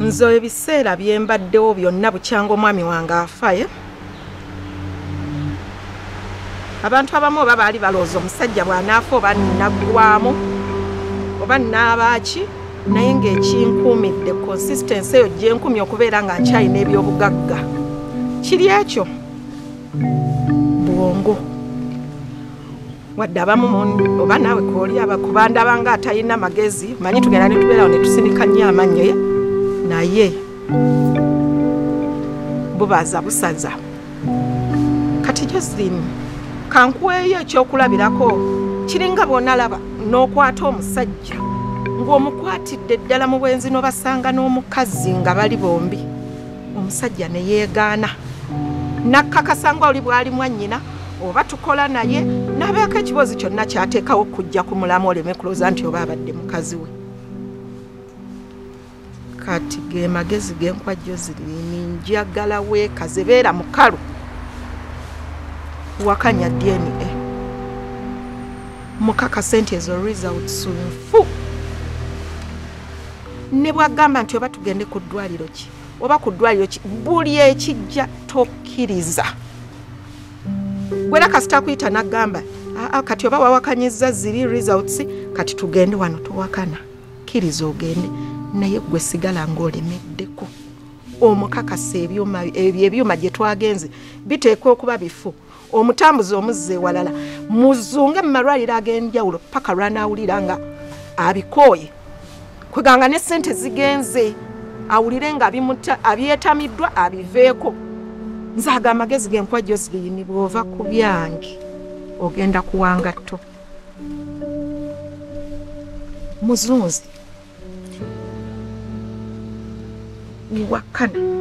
nze ebiseera byembaddewo byonna bukyanga omwami wange afaye abantu abamu oba baali balowooza omusajja bw'anaafa oba nnaggwamu oba nnaabaki naye ng'ekinkuumidde consistensi eyo gyenkumi okubeera nga nkyalina ebyobugagga. Kiri ekyo? Bwongo. Wadde abamu mu- oba naawe kooli abakubandaba nga atalina magezi manyi tugenda ne tubeerawo ne tusindika nnyo amannyo ye naye bubaaza busaza. Kati joseline kankuweeyo ekyokulabirako kiringa bw'onalaba n'okwata omusajja ng'omukwatidde ddala mu bwenzi n'obasanga n'omukazi nga bali bombi. Omusajja ne yeegaana. Nakkakasa nga oli bwali mwannyina oba tukola naye n'abeeko ekiboozi kyonna kyateekawo okujja ku mulamu oleme kulooza nti oba abadde mukazi we kati ge magezi genkwajjo zirini njagala weekaze beera mukalu wakanya dna mukakase nti ezo results nfu ne bwagamba nti oba tugende ku ddwaliro ki? Oba ku ddwaliro ki? Buli ekijja tokkiriza. Gwera kasita kuyita naggamba aa kati oba wawakanyiza ziri results kati tugende wano towakana. Kkiriza ogende naye gwe sigala ng'olemeddeko. Omukakasa ebyuma ebyo ebyuma gye twagenze biteekwa okuba bifu. Omutambuzi omuzza ewalala muzunge mu malwaliro ag'enjawulo paka lwanaawulira nga abikooye. Kweganga ne sente zigenze awulire nga abyetamiddwa abiveeko. Nze ago amagezi genkwa joseline bw'ova ku byange ogenda kuwangatto. Muzunzi มีวั